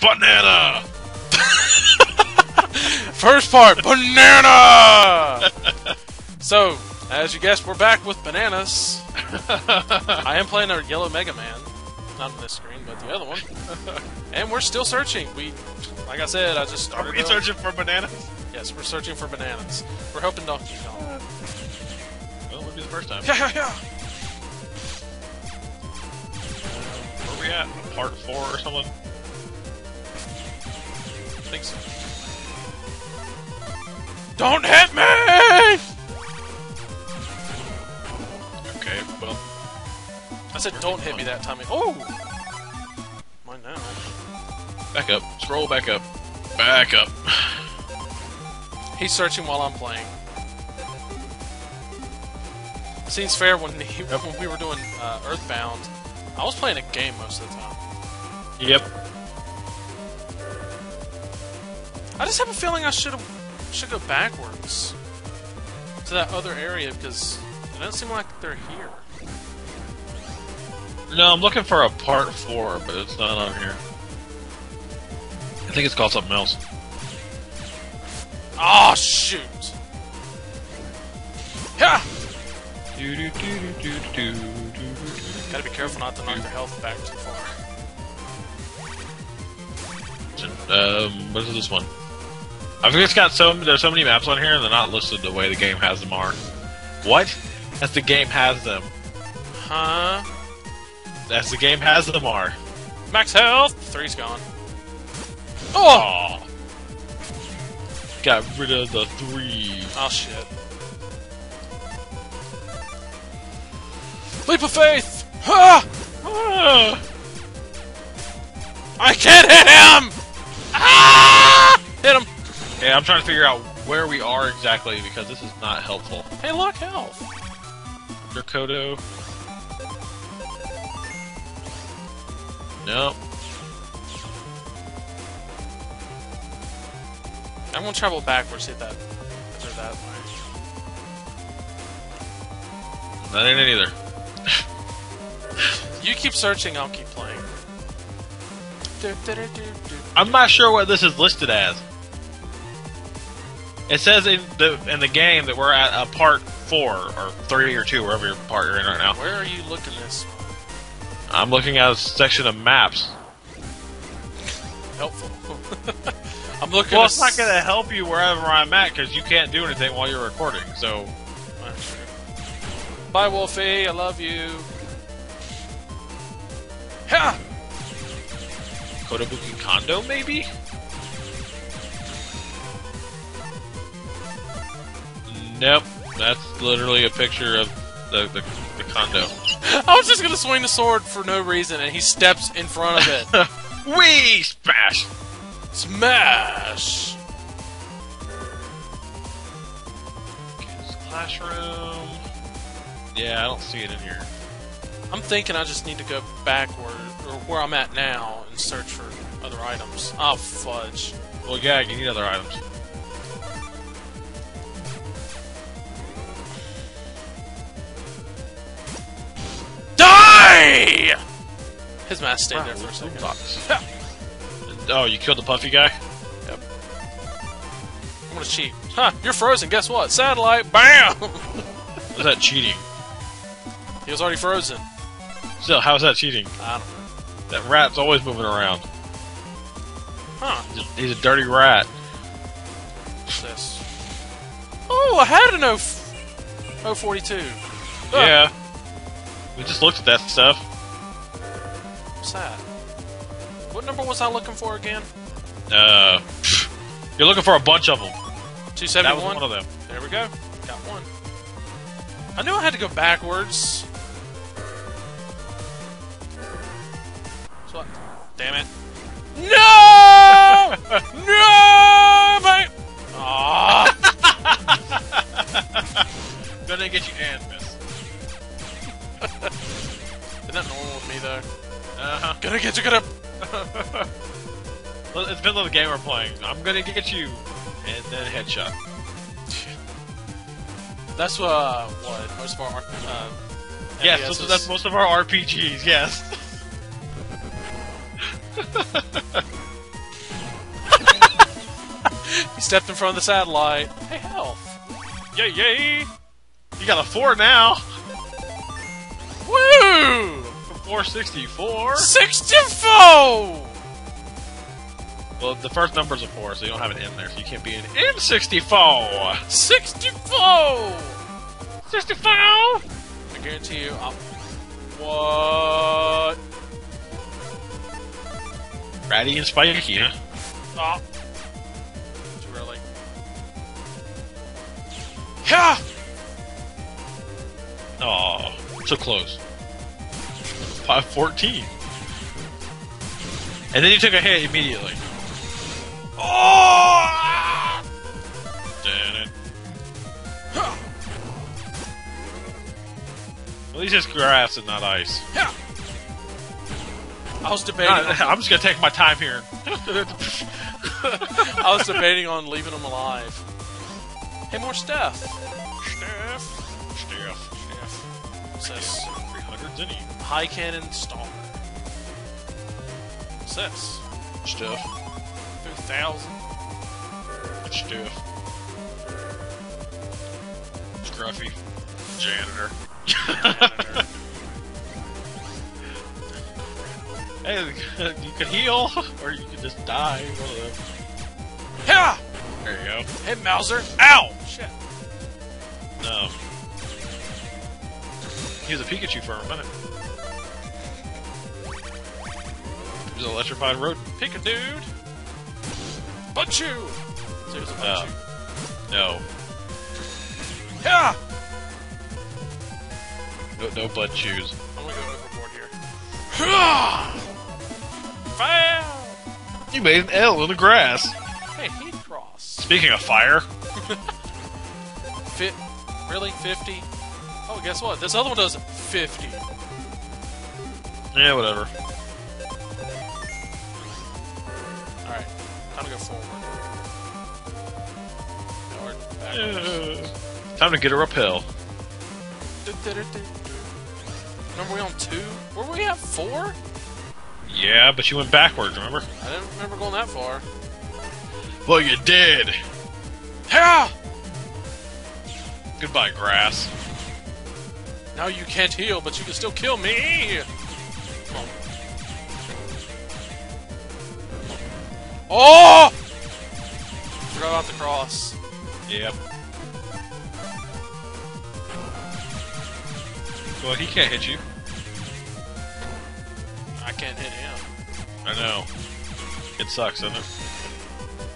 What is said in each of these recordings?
Banana! First part, banana! so, as you guessed, we're back with bananas. I am playing a yellow Mega Man. Not on this screen, but the other one. and we're still searching. We, like I said, I just Are started. we doing- searching for bananas? Yes, we're searching for bananas. We're hoping Donkey Kong. Well, maybe the first time. Yeah, yeah, yeah. Where are we at? Part four or something? Think so. Don't hit me! Okay, well, I said, don't hit me that time. Oh! Mine now. back up. Scroll back up. Back up. He's searching while I'm playing. Seems fair when, he, when we were doing uh, Earthbound. I was playing a game most of the time. Yep. I just have a feeling I should should go backwards to that other area because it doesn't seem like they're here. No, I'm looking for a part four, but it's not on here. I think it's called something else. Oh shoot! Yeah. Do, do, do, do, do, do, do, do. Gotta be careful not to knock your health back too far. Um, what is this one? I think it's got so there's so many maps on here, and they're not listed the way the game has them are. What? As the game has them. Huh? As the game has them are. Max health. Three's gone. Oh! Got rid of the three. Oh shit. Leap of faith! Ah! Ah! I can't hit him! Ah! Hit him! Yeah, I'm trying to figure out where we are exactly because this is not helpful. Hey, lock health. Dracodo. Nope. I'm gonna travel backwards, hit that. Or that way. That ain't it either. You keep searching, I'll keep playing. I'm not sure what this is listed as. It says in the in the game that we're at a part four or three or two, wherever your part you're in right now. Where are you looking this? I'm looking at a section of maps. Helpful. I'm looking Well, it's not going to help you wherever I'm at because you can't do anything while you're recording. So, Bye, Wolfie. I love you. Ha! Kotobuki Condo, maybe? Nope, that's literally a picture of the, the, the condo. I was just gonna swing the sword for no reason, and he steps in front of it. Wee! Smash! Smash! Kids Classroom. Yeah, I don't see it in here. I'm thinking I just need to go backward, or where I'm at now, and search for other items. Oh, fudge. Well, yeah, you need other items. Die! His mask stayed there for a second. Oh, you killed the puffy guy? Yep. I'm gonna cheat. Huh, you're frozen, guess what? Satellite, BAM! Is that cheating? he was already frozen. Still, how's that cheating? I don't know. That rat's always moving around. Huh, He's a, dirty rat. what's this? Oh, I had an O... 042. Ah, Yeah. We just looked at that stuff. What's that? What number was I looking for again? Uh, you're looking for a bunch of them. That was 271? one of them. There we go. Got one. I knew I had to go backwards. So what? Damn it. No! no! My... Aw! Gonna get you and miss. gonna get you, gonna... it depends on the game we're playing. I'm gonna get you! And then headshot. That's uh, what most of our uh, yes, so that's most of our RPGs. Yes. he stepped in front of the satellite. Hey, health! Yay, yay! You got a four now. Woo! For 464. 64! Well, the first number's a four, so you don't have an M there, so you can't be an M64! 64! 64. I guarantee you, I'll... What? Ratty and spiky, huh? Ah. Oh. Too early. Yeah! Oh, so close. 514. And then you took a hit immediately. Oh! Dun it. At least it's grass and not ice. Yeah! I was debating. I'm just gonna take my time here. I was debating on leaving him alive. Hey, more Steph. Steph. Steph. Steph. Says 300 Zenny. High cannon stalker. What's this? Steph. Two thousand. It's Steph. Scruffy. Janitor. hey, you could heal, or you could just die. Yeah! There you go. Hey, Mauser. Ow! Shit. No. He was a Pikachu for a minute. Was electrified rodent. Pick a dude. Butt you. So he was a butt you. No. Yeah! No, no butt shoes. I'm gonna go overboard here. Fail! You made an L in the grass. Hey, heat cross. Speaking of fire, Fit. Really? 50? Oh, guess what? This other one does 50. yeah, whatever. Time to go forward. Uh, time to get a rappel. Remember we on two? Were we at four? Yeah, but you went backwards, remember? I didn't remember going that far. Well, you did. Yeah! Goodbye, grass. Now you can't heal, but you can still kill me! Oh! Forgot about the cross. Yep. Well, he can't hit you. I can't hit him. I know. It sucks, doesn't it?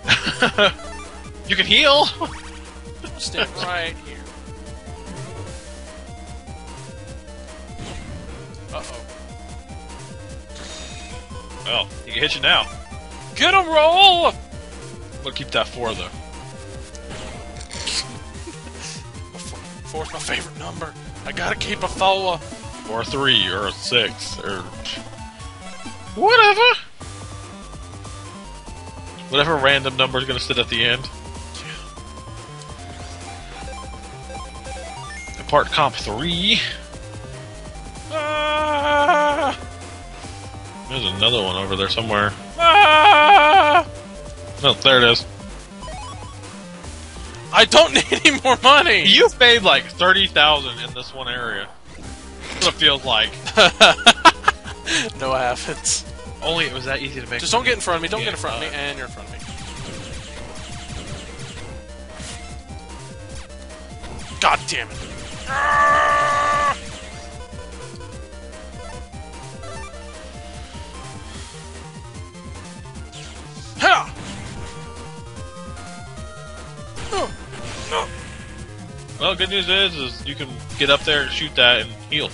you can heal. Stand right here. Uh oh. Well, he can hit you now. Get him, roll! We'll keep that four though. Four's my favorite number. I gotta keep a four. Or a three, or a six, or whatever. Whatever random number is to sit at the end. Part comp three. Ah! There's another one over there somewhere. Ah! Oh, there it is. I don't need any more money. You've made like thirty thousand in this one area. That's what it feels like. no, I haven't. Only it was that easy to make. Just don't get in front of me. Don't get in front of me. And you're in front of me. God damn it. Ah! Well, good news is, is you can get up there and shoot that and heal.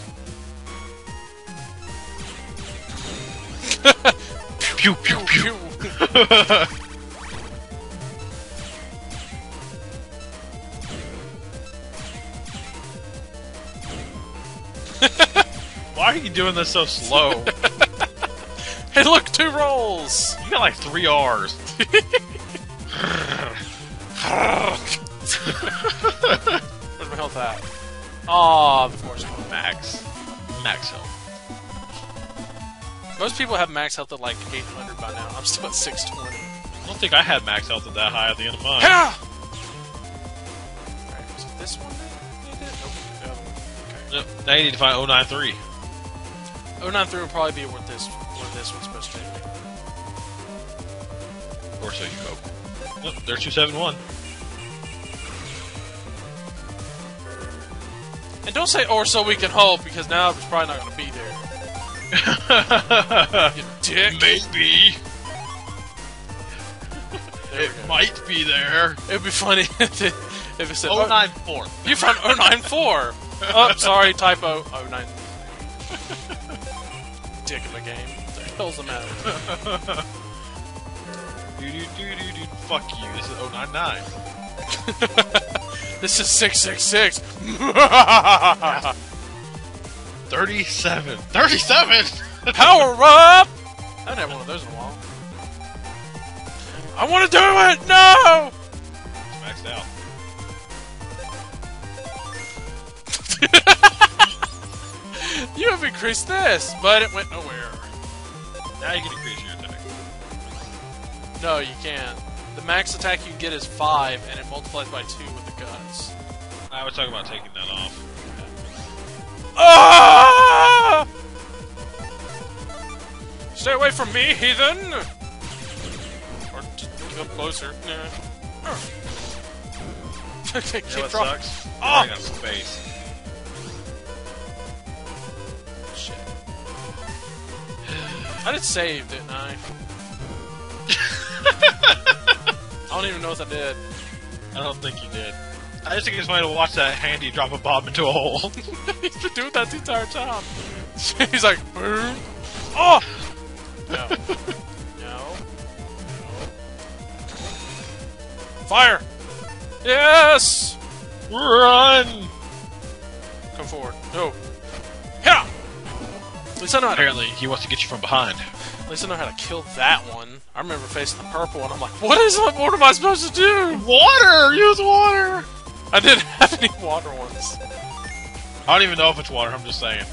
pew pew pew. Pew. Why are you doing this so slow? Hey, look, two rolls. you got like three R's. Health at? Aw, of course. Max. Max health. Most people have max health at like 800 by now. I'm still at 620. I don't think I had max health at that high at the end of mine. Yeah! Alright, was it this one? Nope. Okay. Yep. Now you need to find 093. 093 would probably be where this, where this one's supposed to be. Or so you hope. Yep, there's 271. And don't say or so we can hope, because now it's probably not going to be there. You dick. Maybe. It might be there. It'd be funny if it, if it said, oh, 094. you found 094. oh, oh sorry, typo. 09. Dick of a game. What the hell's the matter? Doo doo doo doo doo. Fuck you. This is 099. This is 666. 37. 37! Power up! I haven't had one of those in a while. I want to do it! No! Maxed out. You have increased this, but it went nowhere. Now you can increase your attack. No, you can't. The max attack you get is 5, and it multiplies by 2 with the guts. I was talking about taking that off. Ah! Stay away from me, heathen! Or come closer. Keep You know what drop- sucks? Oh! I got space. Shit. I did save, didn't I? I don't even know if I did. I don't think you did. I just think it's funny to watch that handy drop a bomb into a hole. He's been doing that the entire time. He's like, boom. Oh! No. No. No. Fire! Yes! Run! Come forward. No. Yeah! At least I know how to, Apparently, he wants to get you from behind. at least I know how to kill that one. I remember facing the purple one. I'm like, what is what am I supposed to do? Water! Use water! I didn't have any water ones. I don't even know if it's water, I'm just saying.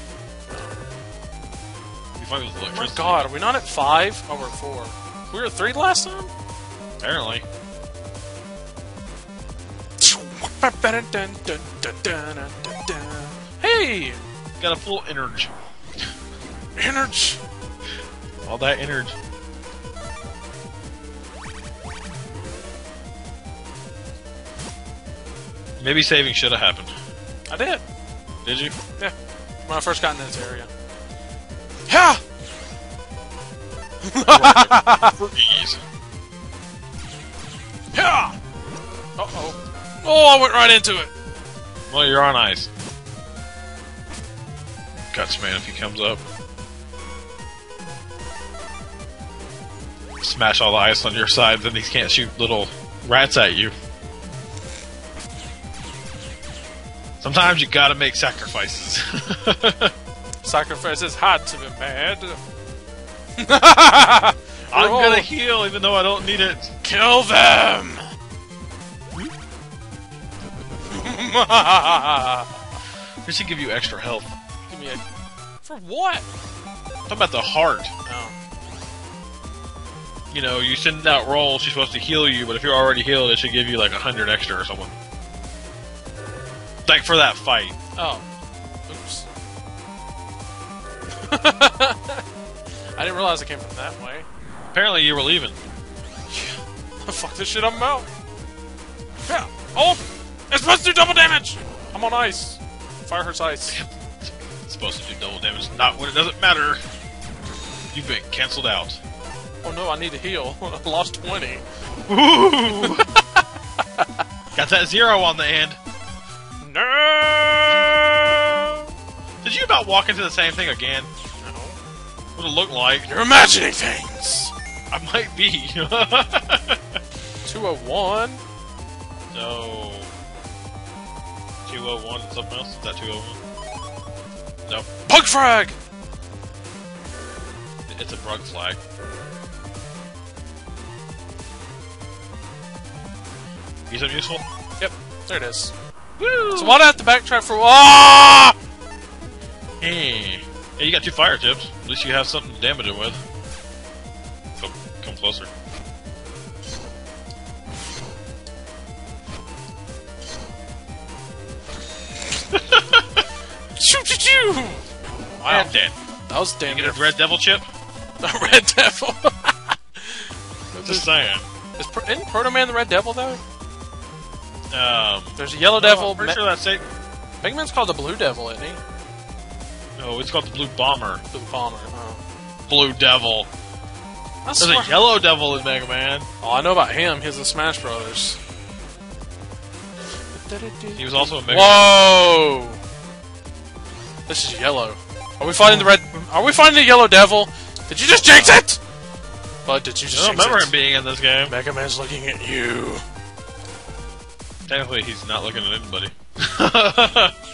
You fight with Oh my god, are we not at five? Oh, we're at four. We were at three last time? Apparently. Hey! Got a full energy. Energy! All that energy. Maybe saving should have happened. I did. Did you? Yeah. When I first got in this area. Yeah! Yeah! Uh oh. Oh, I went right into it. Well, you're on ice. Guts man if he comes up. Smash all the ice on your side, then he can't shoot little rats at you. Sometimes you gotta make sacrifices. Sacrifices had to be made. I'm gonna heal even though I don't need it. Kill them! This should give you extra health. Give me a. For what? Talk about the heart. Oh. You know, you send out roll, she's supposed to heal you, but if you're already healed, it should give you like a hundred extra or something. Like for that fight. Oh. Oops. I didn't realize it came from that way. Apparently you were leaving. Fuck this shit, I'm out. Yeah. Oh! It's supposed to do double damage! I'm on ice. Fire hurts ice. It's supposed to do double damage. Not when it doesn't matter. You've been cancelled out. Oh no, I need to heal. I lost 20. Ooh! Got that zero on the end. No! Did you about walk into the same thing again? No. What it look like? You're imagining things! I might be. 201? so. 201 and something else? Is that 201? No. Bug frag! It's a bug flag. You something useful? Yep, there it is. Woo! So why do I have to backtrack for? Ah! Hmm. Hey. hey, you got two fire tips. At least you have something to damage it with. Come closer. Choo choo! Wow, Man, dead. That was damn. You get a red devil chip. The red devil. Just saying. Isn't Proto Man the Red Devil though? Um, There's a yellow no, devil. I'm pretty sure that's it. Mega Man's called the blue devil, isn't he? No, it's called the blue bomber. Blue bomber. Oh. Blue devil. I There's swear- a yellow devil in Mega Man. Oh, I know about him. He's in Smash Brothers. He was also a Mega Man. Whoa! This is yellow. Are we fighting the red? Are we fighting the yellow devil? Did you just jinx it? But did you just? I don't remember it? him being in this game. Mega Man's looking at you. Technically, he's not looking at anybody.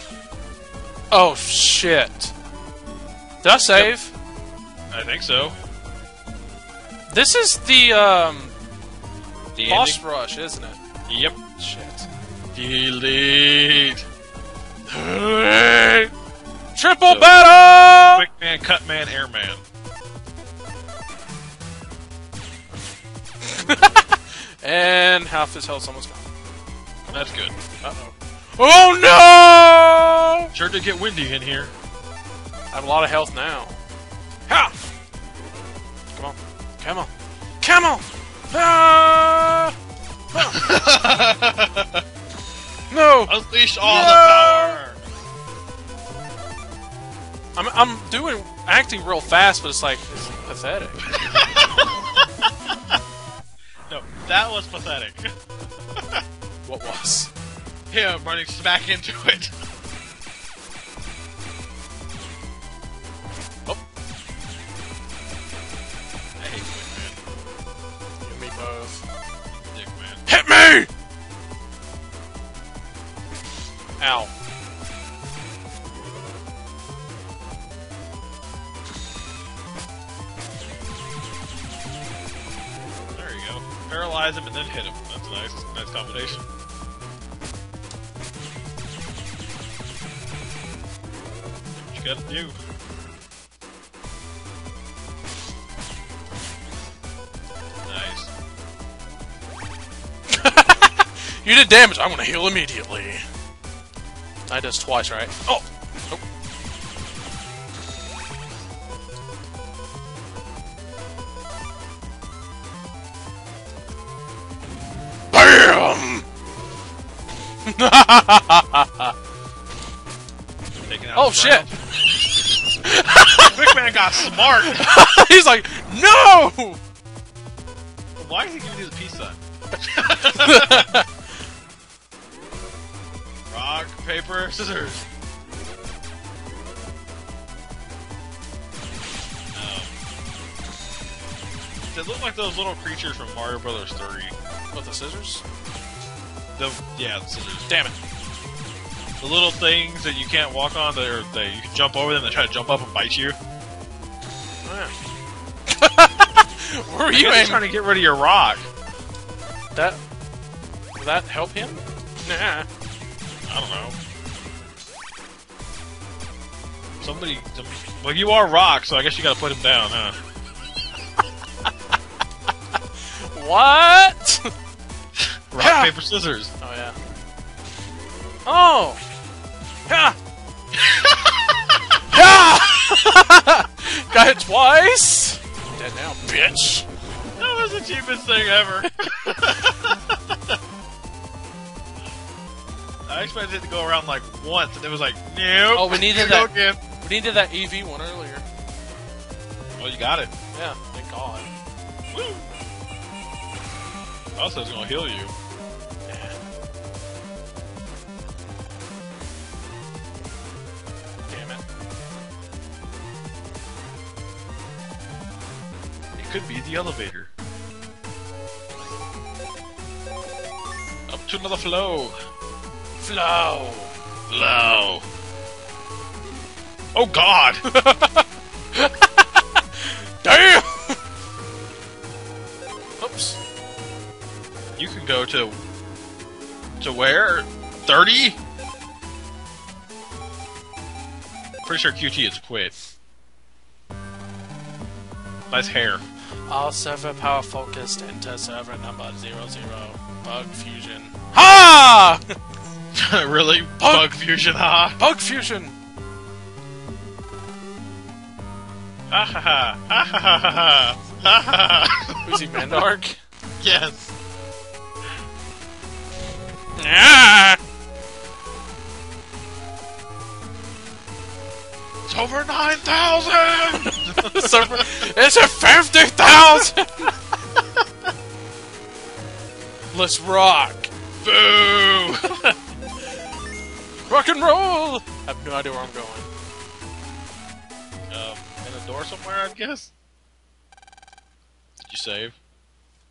Oh shit! Did I save? I think so. This is the um The boss ending? rush, isn't it? Yep. Shit. Delete. Triple So- battle! Quick man, cut man, airman. And half his health's almost gone. That's good. Uh oh. Oh no! Sure did get windy in here. I have a lot of health now. Ha! Come on. Come on. Come on! Ah! No! Unleash all No! the power. I'm, I'm doing acting real fast, but it's like it's pathetic. No, that was pathetic. What was? Him running smack into it. Oh. Hit me! Ow. There you go. Paralyze him and then hit him. That's a nice, nice combination. What you gotta do? Nice. You did damage. I'm gonna heal immediately. I does twice, right? Oh! Nope. BAM! Oh shit! Man got smart. He's like, no! Why is he giving you the peace sign? Rock, paper, scissors. Um, they look like those little creatures from Mario Brothers 3. What, the scissors? The yeah, the scissors. Damn it. The little things that you can't walk on, that are, they you can jump over them. They try to jump up and bite you. Where are you aiming? trying to get rid of your rock. That will that help him? Nah. I don't know. Somebody, some, well, you are rock, so I guess you got to put him down, huh? What? Rock, Yeah. paper, scissors. Oh yeah. Oh. Ha. ha. Got it twice. Dead now, bitch. That was the cheapest thing ever. I expected it to go around like once, and it was like, nope. Oh, we needed that- again. We needed that EV one earlier. Well, you got it. Yeah, thank God. Woo. Also, it's gonna heal you. Could be the elevator. Up to another flow. Flow. Flow. Oh God! Damn. Oops. you can go to to where? Thirty? Pretty sure QT is quit. Nice hair. All server power focused. Enter server number zero zero. Bug fusion. Ha! really? Bug fusion, huh? Bug fusion. Ha ha ha! Ha ha ha ha! Ha ha ha! Who's he, Mandark? Yes! Ah! It's over 9,000! It's a fifty thousand. Let's rock, Boo! rock and roll. I have no idea where I'm going. um, in a door somewhere, I guess? Did you save?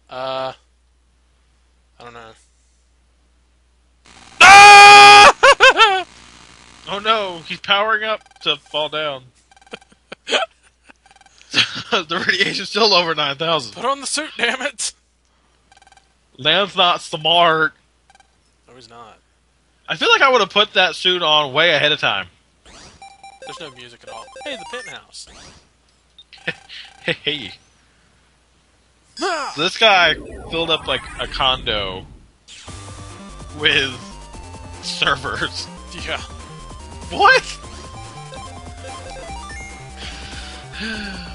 Uh, I don't know. Ah! Oh no, he's powering up to fall down. the radiation's still over 9,000. Put on the suit, damn it! Lan's not smart. No, he's not. I feel like I would have put that suit on way ahead of time. There's no music at all. Hey, the penthouse. Hey, hey. Ah! This guy filled up like a condo with servers. Yeah. What?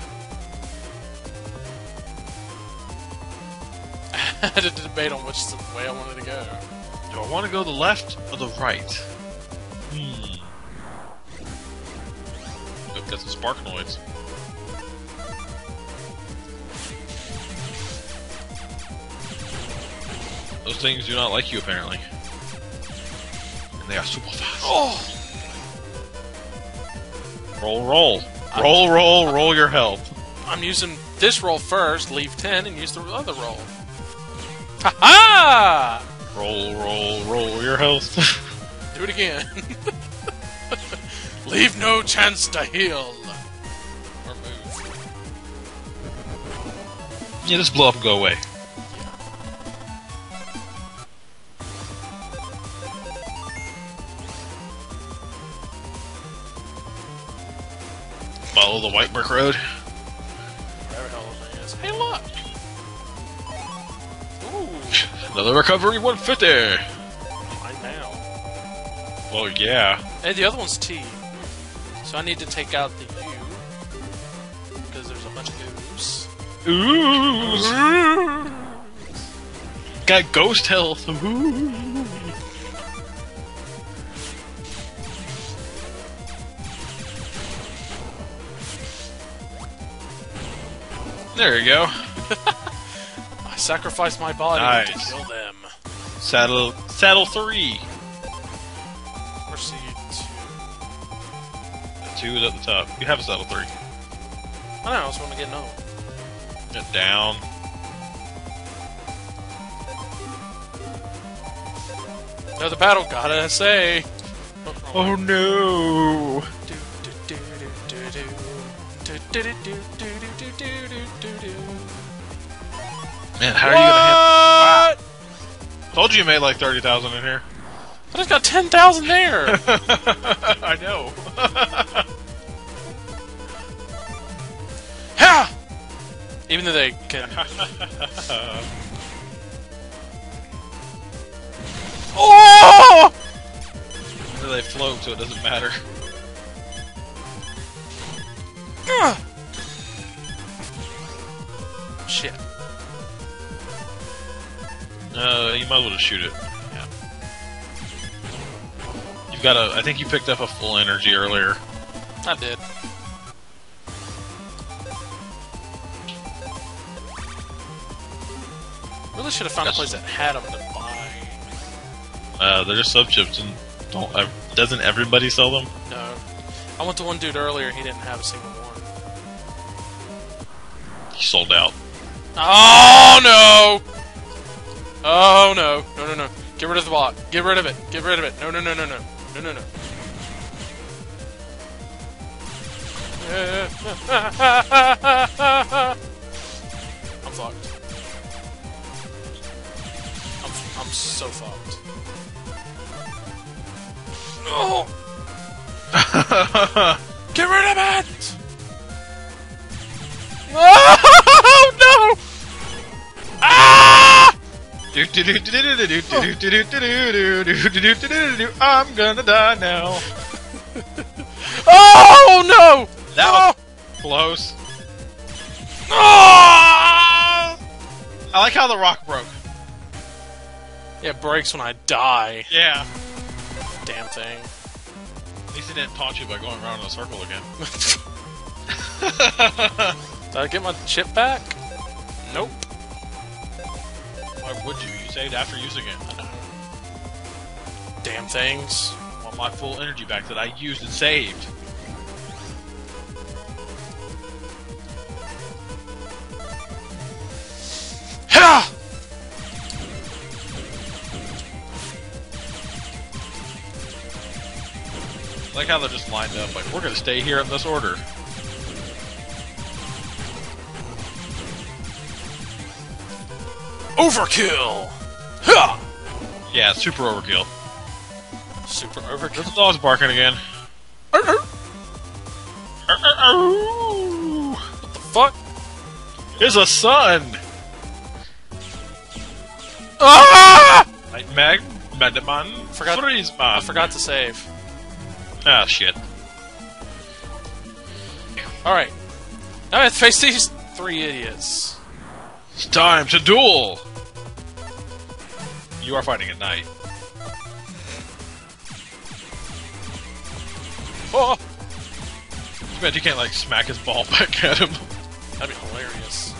I had a debate on which way I wanted to go. Do I want to go the left or the right? Hmm. Got some spark noise. Those things do not like you, apparently. And they are super fast. Oh! Roll, roll. Roll, roll, roll your health. I'm using this roll first, leave 10, and use the other roll. Ha ha! Roll, roll, roll your health. Do it again. leave no chance to heal. Or move. yeah, just blow up and go away. Follow the white brick road. Another recovery 150. mine now. Well, yeah. Hey, the other one's T. So I need to take out the U. Because there's a bunch of U's. Ooh. Got ghost health. Ooh. There you go. I sacrificed my body to kill them. Saddle, saddle three. Mercy two. Two is at the top. You have a saddle three. I don't know, I was want to get another one. Get down. Another battle, gotta say. Oh no! Do, do, do, do, do, do. Do, do, do, do, do, do, Man, how are you gonna What? hit? Told you you made like thirty thousand in here. I just got 10,000 there! I know. ha! Even though they can. Oh! they float, so it doesn't matter. Shit. Uh, you might as well just shoot it. Yeah. You've got a. I think you picked up a full energy earlier. I did. Really should have found a place that had them to buy. Uh, they're just sub chips, and don't. Uh, doesn't everybody sell them? No. I went to one dude earlier, he didn't have a single one. He sold out. Oh no! Oh no. No no no. Get rid of the bot. Get rid of it. Get rid of it. No no no no no. No no no. I'm fucked. I'm, I'm so fucked. No! Get rid of it! Oh no! I'm gonna die now. Oh no! That oh! close. I like how the rock broke. It breaks when I die. Yeah. Damn thing. At least it didn't taunt you by going around in a circle again. Did I get my chip back? Nope. Would you? You saved after using it. Damn things. I want my full energy back that I used and saved. Like how they're just lined up. Like, we're gonna stay here in this order. Overkill! Ha! Yeah, super overkill. Super overkill. This dog's barking again. What the fuck? It's a sun! Ah! Meg, Medeman, Forgot- Friesman. I forgot to save. Ah, shit. Alright. Now I have to face these three idiots. It's time to duel! You are fighting at night. Oh! Bad you can't, like, smack his ball back at him. That'd be hilarious.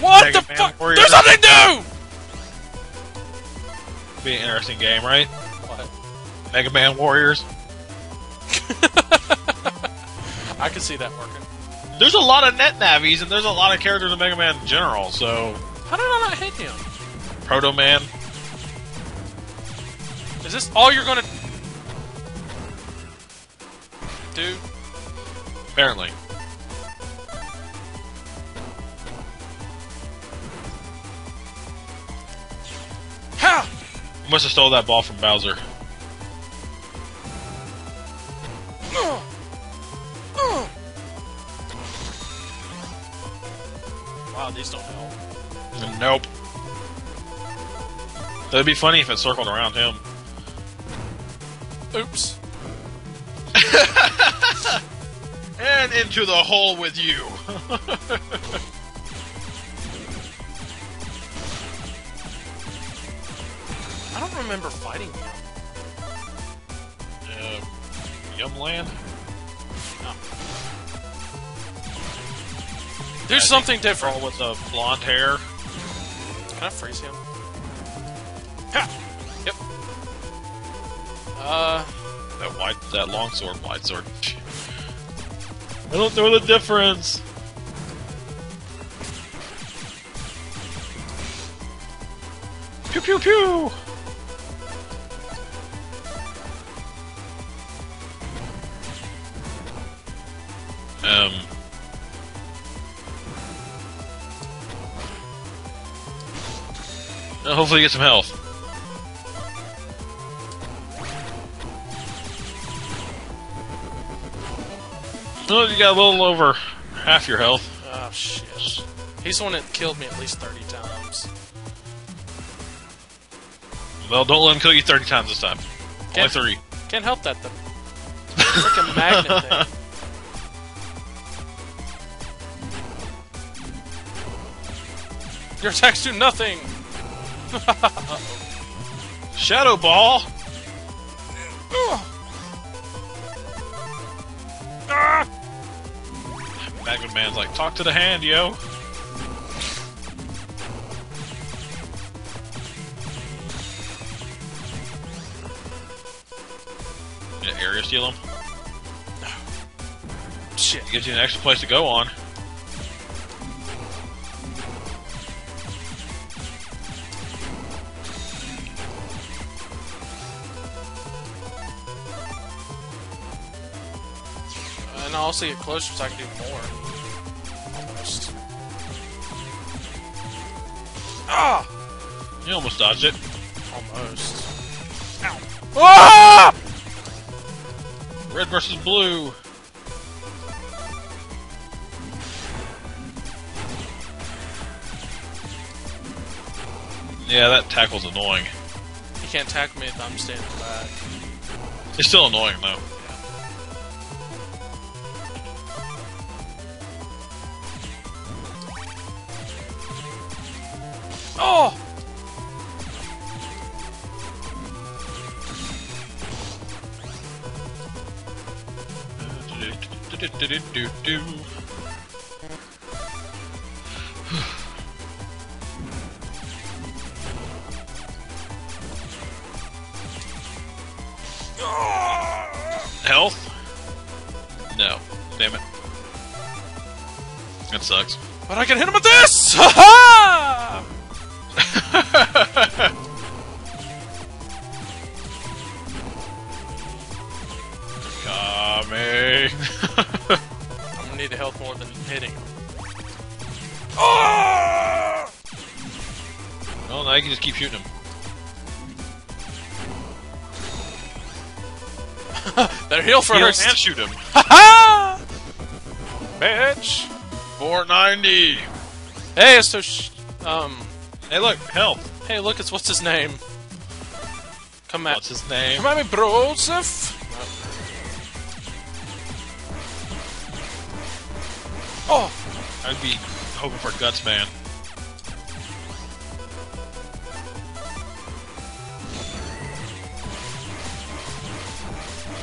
What Mega the fuck? Warrior. There's nothing new! Be an interesting game, right? What? Mega Man Warriors. I can see that working. There's a lot of net Navis, and there's a lot of characters in Mega Man in general, so... How did I not hit him? Proto Man. Is this all you're gonna do? Apparently. How? You must have stole that ball from Bowser. These don't help. Nope. That'd be funny if it circled around him. Oops. And into the hole with you. I don't remember fighting him. uh, Yumland? Do something different. With the blonde hair. Can I freeze him? Ha! Yep. Uh, That wide, that long sword, wide sword. I don't know the difference. Pew pew pew. Um. Hopefully, get some health. Oh, you got a little over half your health. oh shit. He's the one that killed me at least 30 times. Well, don't let him kill you 30 times this time. Only Can't- three. Can't help that, the freaking magnet thing. Your attacks do nothing! Shadow Ball! Ah! Magnet Man's like, talk to the hand, yo. Area steal him? Shit. Gives you an extra place to go on. Also get closer so I can do more. Almost. Ah! You almost dodged it. Almost. Ow. Ah! Red versus blue. Yeah, that tackle's annoying. You can't tackle me if I'm standing back. It's still annoying though. First! and shoot him. Ha ha! Bitch! 490. Hey, it's Tosh. Um. Hey, look, help! Hey, look, it's what's his name? Come at. What's his name? Come at me, Broseph! Oh! I'd be hoping for Guts Man.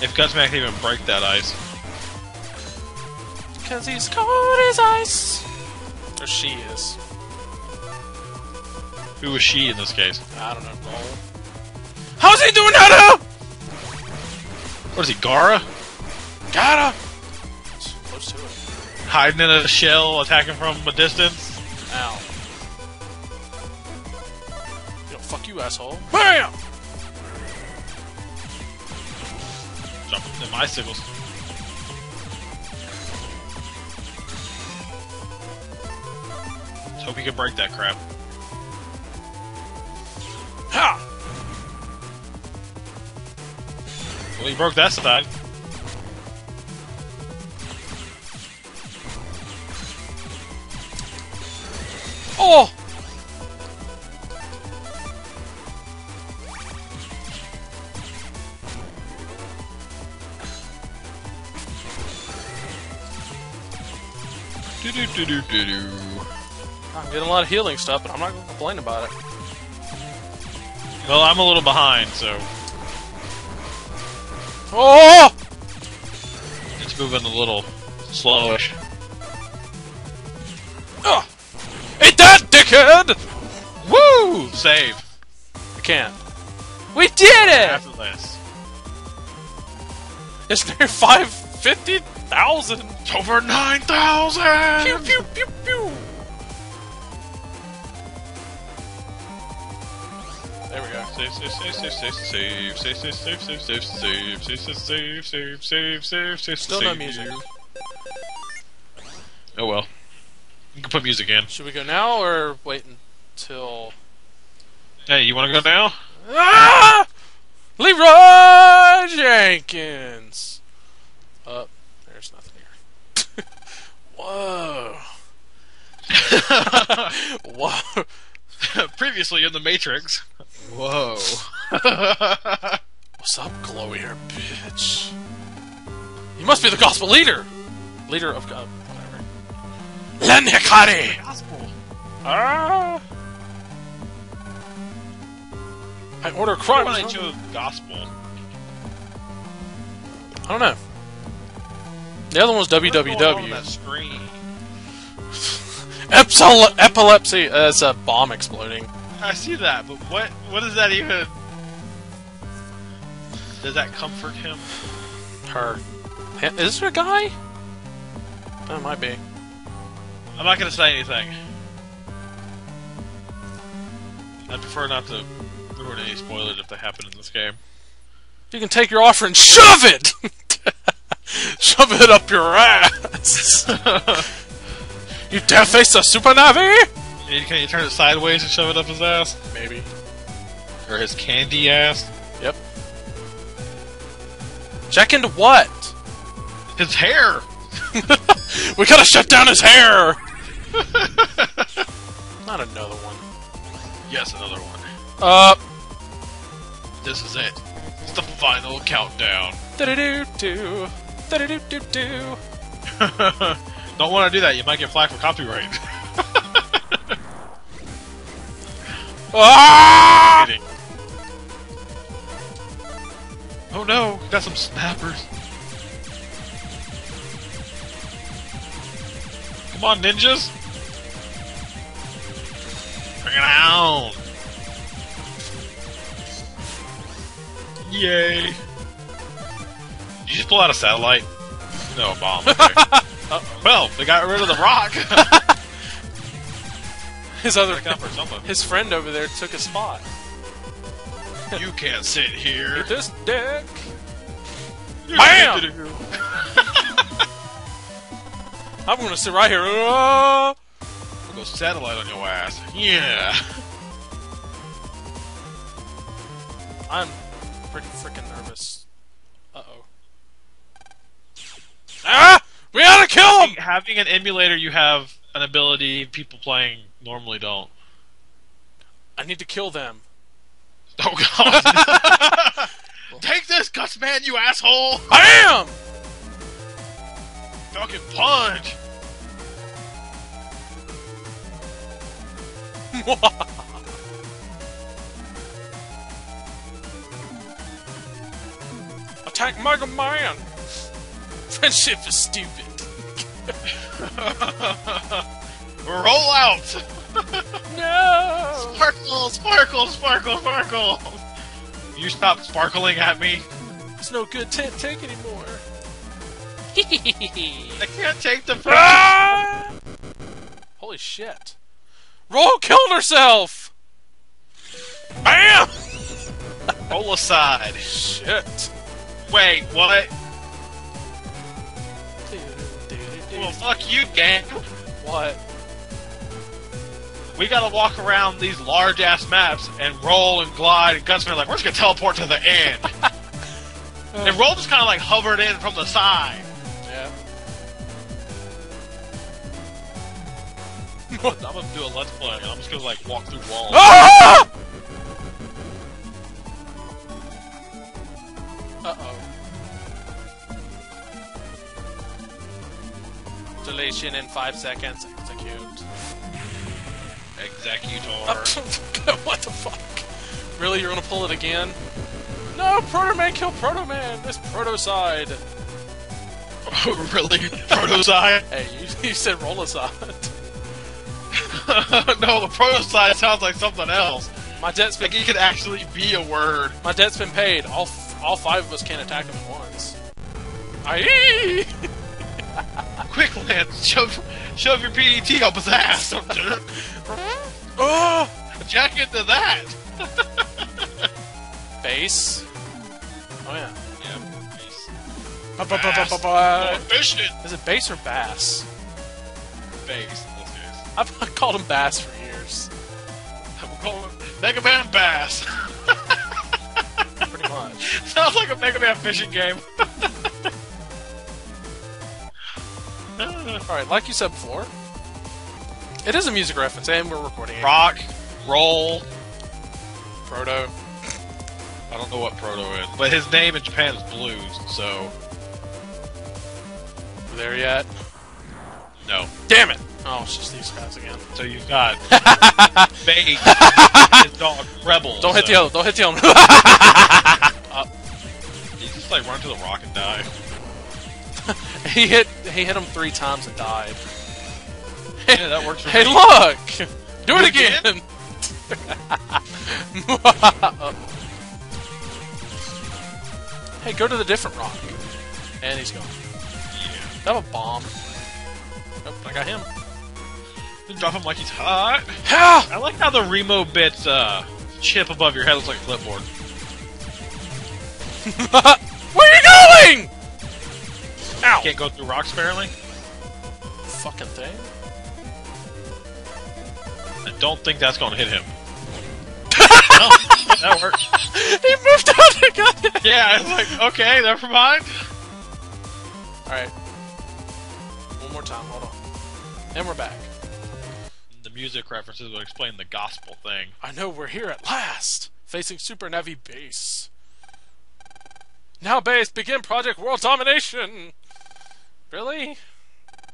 If Guts Man can even break that ice. Cause he's cold as ice! Or she is. Who was she in this case? I don't know. Roll. How's he doing that? What is he, Gara? Gotta! Close to it. Hiding in a shell, attacking from a distance? Ow. You know, fuck you, asshole. BAM! In my sickles. Let's hope he can break that crap. Ha! Well, he broke that side. Oh! Do do do do do do. I'm getting a lot of healing stuff, but I'm not gonna complain about it. Well, I'm a little behind, so Oh! it's moving a little slowish. Ah! Oh! Eat that, dickhead! Woo! Save. I can't. We did it! After this. It's near 550,000! It's over 9,000! Pew pew pew pew! There we go. Save, save, save, save, save, save, save, save, save, save, save, save, save, save, save, save, save, save, save, Still no save. music. Oh well. You can put music in. Should we go now or wait until. Hey, you want to go now? Ah! Leroy Jenkins! Up. there's nothing here. Whoa. Whoa. Previously in the Matrix. Whoa. What's up, glowy hair bitch? You must be the gospel leader! Leader of God. Whatever. Lan Hikari! Gospel. Ah! I order crime. Why crimes. would I chose gospel? I don't know. The other one was What's going on Epsil- epilepsy. Uh, it's a bomb exploding. I see that, but what? What does that even? Does that comfort him? Her. Is there a guy? Oh, might be. I'm not gonna say anything. I prefer not to ruin any spoilers if they happen in this game. You can take your offer and shove it! shove it up your ass! you dare face a super navi? You- Can you turn it sideways and shove it up his ass? Maybe. Or his candy ass? Yep. Check into what? His hair! we gotta shut down his hair! Not another one. yes, another one. Uh. This is it. It's the final countdown. Da-da-doo-doo. Da-da-doo-doo-doo. Don't want to do that. You might get flagged for copyright. Ah! Oh no, got some snappers. Come on, ninjas! Bring it on! Yay! Did you just pull out a satellite? No, a bomb. Okay. well, they got rid of the rock. His other Look out for something. his friend over there took a spot. You can't sit here. Get this dick. You Bam! I'm gonna sit right here. Ah! We'll go satellite on your ass. Yeah. I'm pretty freaking nervous. Uh oh. Ah! We gotta kill him! Having an emulator, you have an ability people playing normally don't. I need to kill them. Oh god! Take this, Guts Man, you asshole! Bam! Fucking punch! Attack Mega Man! Friendship is stupid. Roll out! No! Sparkle, sparkle, sparkle, sparkle! You stop sparkling at me. It's no good to take anymore. I can't take the punch. Ah! Holy shit. Roll killed herself! Bam! Roll aside. Shit. Wait, what? Well, fuck you, gang. What? We gotta walk around these large ass maps and roll and glide, and Gutsman like, we're just gonna teleport to the end. and roll just kind of like hovered in from the side. Yeah. I'm gonna do a let's play, and I'm just gonna like walk through walls. Ah! Uh oh. Deletion in five seconds. Execute. Executor. what the fuck? Really, you're gonna pull it again? No, Proto Man kill Proto Man. This Proto side. really? Protoside? Hey, you, you said roll aside. no, the protoside sounds like something else. My debt's been Like it could actually be a word. my debt's been paid. All f- all five of us can't attack him at once. Aye! Quick, Lance, shove, shove your PDT up his ass. oh! Jack into that. Base. Oh yeah. Yeah. Bass. Ba-ba-ba-ba-ba. Oh, efficient. Is it bass or bass? Bass in this case. I've called him bass for years. I'm calling it Mega Man Bass. Pretty much. Sounds like a Mega Man fishing game. Alright, like you said before, it is a music reference, and we're recording it. Rock, roll. Proto. I don't know what Proto is, but his name in Japan is Blues, so There yet? no. Damn it! Oh, it's just these guys again. So you've got Fate, his dog Rebel. Don't hit the so other. Don't hit the other. You uh, just like run to the rock and die. he hit. He hit him three times and died. Yeah, that works Hey, me. look! Do it You again. hey, go to the different rock. And he's gone. Yeah. That a bomb. Nope, I got him. Then drop him like he's hot. I like how the RemoBit uh, chip above your head looks like a clipboard. Where are you going? Ow! Can't go through rocks apparently. Fucking thing. I don't think that's going to hit him. no, that worked. he moved out and got it. Yeah, it's like okay, never mind. Alright. One more time, hold on. And we're back. The music references would explain the gospel thing. I know we're here at last, facing Super Navi Bass. Now, Bass, begin Project World Domination! Really?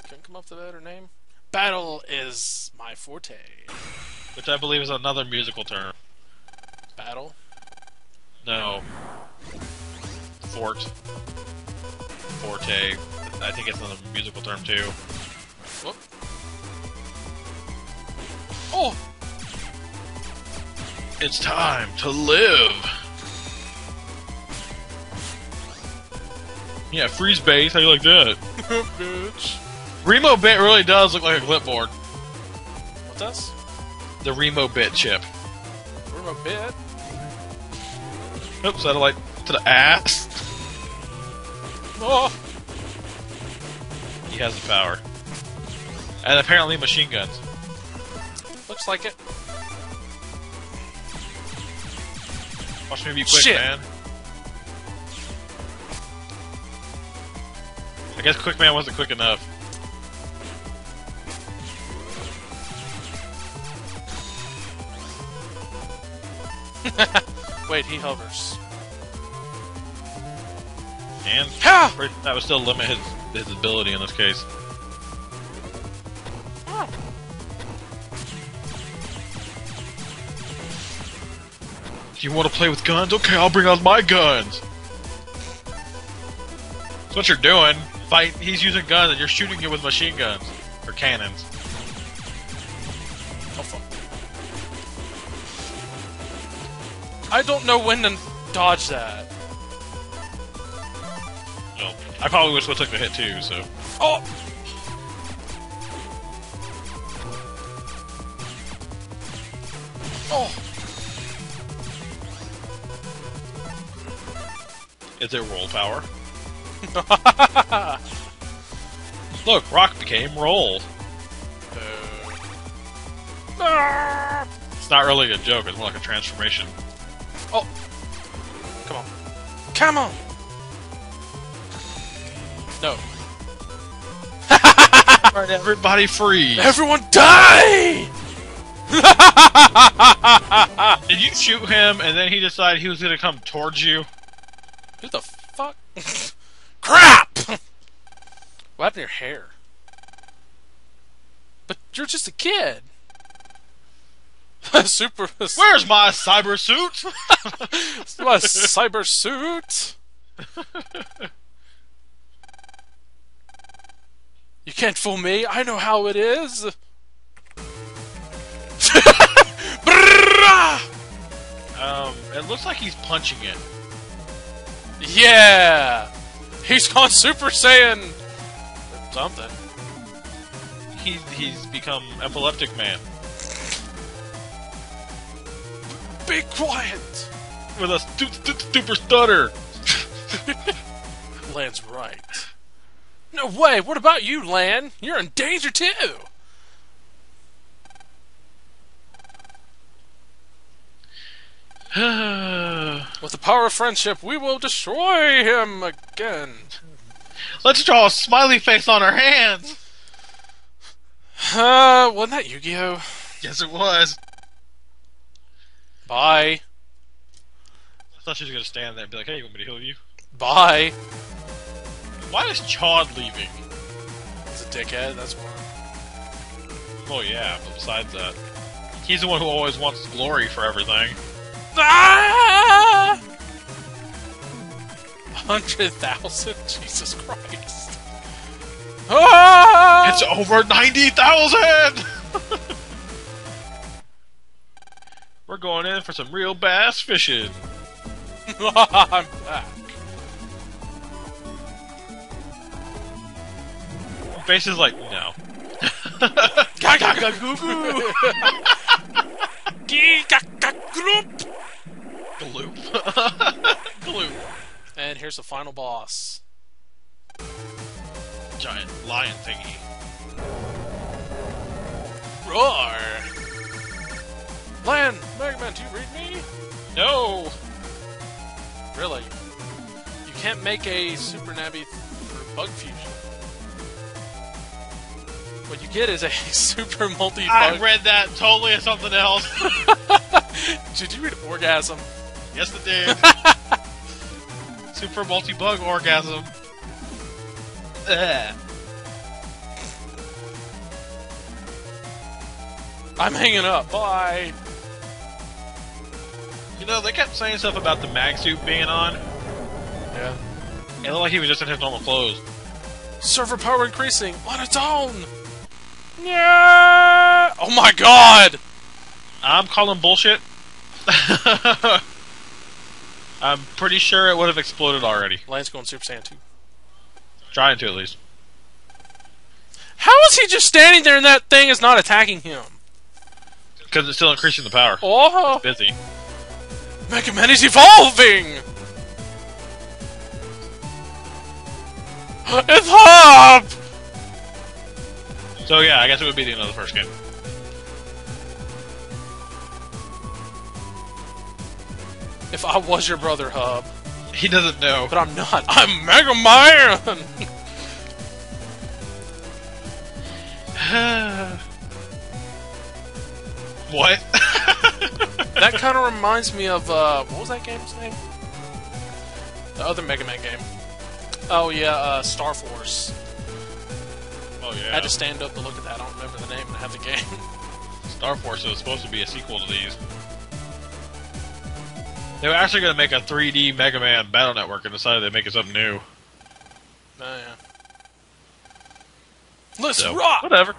Couldn't come up with a better name? Battle is my forte. which I believe is another musical term. Battle? No. Fort. Forte. I think it's another musical term too. Whoop. Oh! It's time to live. Yeah, freeze Bass. How you like that? Bitch. RemoBit really does look like a clipboard. What does? The RemoBit chip. A bit. Oops, satellite to the ass. Oh! He has the power. And apparently machine guns. Looks like it. Watch me be quick, Shit. man. I guess Quick Man wasn't quick enough. Wait, he hovers. And Ha! that would still limit his, his ability in this case. Do you want to play with guns? Okay, I'll bring out my guns. That's what you're doing. Fight. He's using guns, and you're shooting him with machine guns or cannons. Oh, fuck. I don't know when to dodge that. Well, I probably wish would have took the hit too. So Oh! Oh! is it roll power? Look, rock became roll. Ah! It's not really a joke. It's more like a transformation. Oh! Come on. Come on! No. Alright, everybody free. Everyone die! Did you shoot him and then he decided he was gonna come towards you? Who the fuck? Crap! What happened to your hair? But you're just a kid. Super. Where's my cyber suit? my cyber suit? You can't fool me. I know how it is. Um, it looks like he's punching it. yeah, he's gone Super Saiyan. Something. He, he's become epileptic man Be quiet. with a stu- stu- super stutter. Lan's right. No way. What about you, Lan? You're in danger too. With the power of friendship, we will destroy him again. Let's draw a smiley face on our hands. Uh, wasn't that Yu-Gi-Oh? Yes, it was. Bye. I thought she was gonna stand there and be like, "Hey, you want me to heal you?" Bye. Why is Chaud leaving? He's a dickhead. That's why. Oh yeah, but besides that, he's the one who always wants glory for everything. Ah! Hundred thousand. Jesus Christ. Ah! It's over ninety thousand. We're going in for some real bass fishing. I'm back. Face is like, no. Gaga goo. Gloop. Gloop. And here's the final boss. Giant lion thingy. Roar. Lan, Mega Man, do you read me? No. Really? You can't make a Super for Bug Fusion. What you get is a Super Multi I read that totally as something else. Did you read Orgasm? Yes, it did. Super multi-bug orgasm. Ugh. I'm hanging up. Bye. You know, they kept saying stuff about the mag suit being on. Yeah. It looked like he was just in his normal clothes. Server power increasing on its own. Yeah. Oh my god. I'm calling bullshit. I'm pretty sure it would have exploded already. Lan's going Super Saiyan 2. Trying to, at least. How is he just standing there and that thing is not attacking him? Because it's still increasing the power. Oh, Busy. Mega Man is evolving. It's up. So yeah, I guess it would be the end of the first game. If I was your brother, Hub, He doesn't know. but I'm not. I'm Mega Man. what? that kind of reminds me of uh, what was that game's name? The other Mega Man game. Oh yeah, uh, Star Force. oh yeah. I had to stand up to look at that. I don't remember the name and have the game. Star Force was supposed to be a sequel to these. They were actually going to make a 3D Mega Man Battle Network and decided they'd make it something new. Oh yeah. Let's So, rock. Whatever.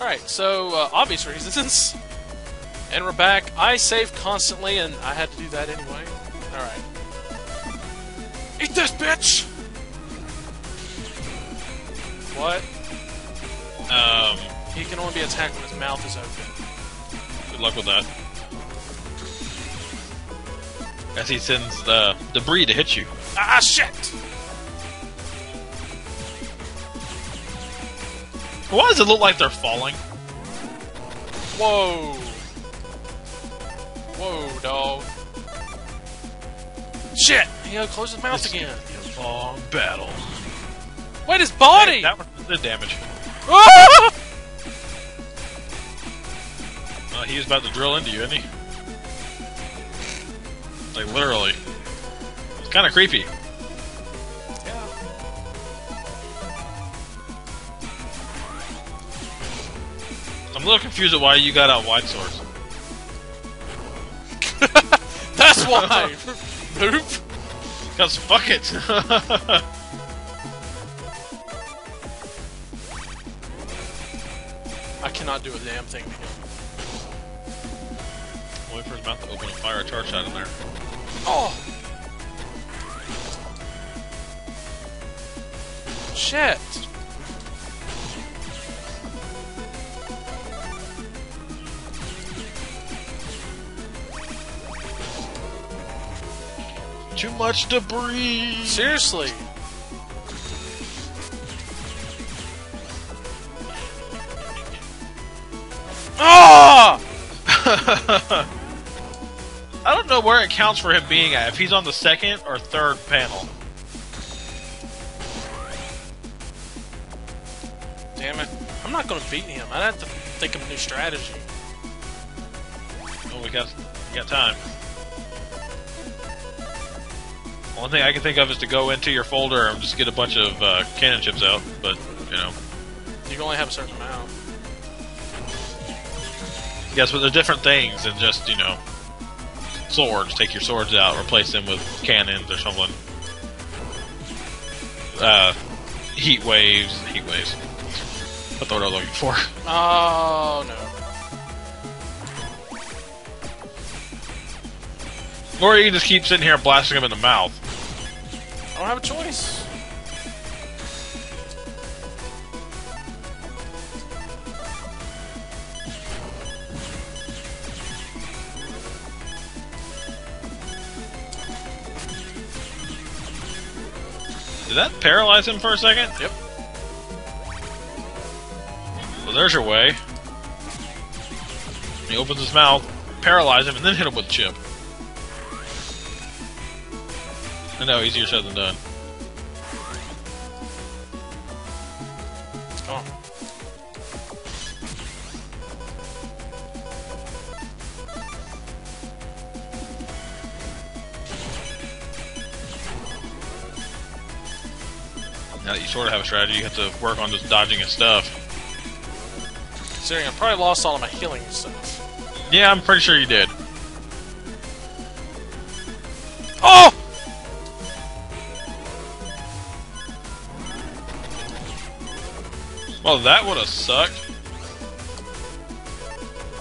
All right, so uh, obvious reasons, and we're back. I save constantly, and I had to do that anyway. All right. Eat this, bitch. What? Um, He can only be attacked when his mouth is open. good luck with that. As he sends the debris to hit you. Ah, shit! Why does it look like they're falling? Whoa. Whoa, dog. Shit! He gotta close his mouth This again. is a long battle. Wait, his body! That one did damage. Ah! Uh, he was about to drill into you, isn't he? Like literally. It's kind of creepy. I'm a little confused at why you got out wide swords. That's why! Nope. Cause fuck it. I cannot do a damn thing to him. Wait for his mouth to open and fire a charge shot in there. Oh! Shit! Too much debris. Seriously! Ah! I don't know where it counts for him being at. If he's on the second or third panel. Damn it. I'm not gonna beat him. I'd have to think of a new strategy. Oh, we got we got time. One thing I can think of is to go into your folder and just get a bunch of uh, cannon chips out. But you know, You can only have a certain amount. yes, but they're different things than just you know swords. Take your swords out, replace them with cannons or something. Uh, heat waves, heat waves. That's what I'm looking for. Oh no. Or you can just keep sitting here blasting them in the mouth. I don't have a choice. That paralyze him for a second? Yep. Well, there's your way. He opens his mouth, paralyze him, and then hit him with a chip. I know, easier said than done. Sort of have a strategy, you have to work on just dodging his stuff. Considering I probably lost all of my healing stuff. Yeah, I'm pretty sure you did. Oh! Well, that would have sucked.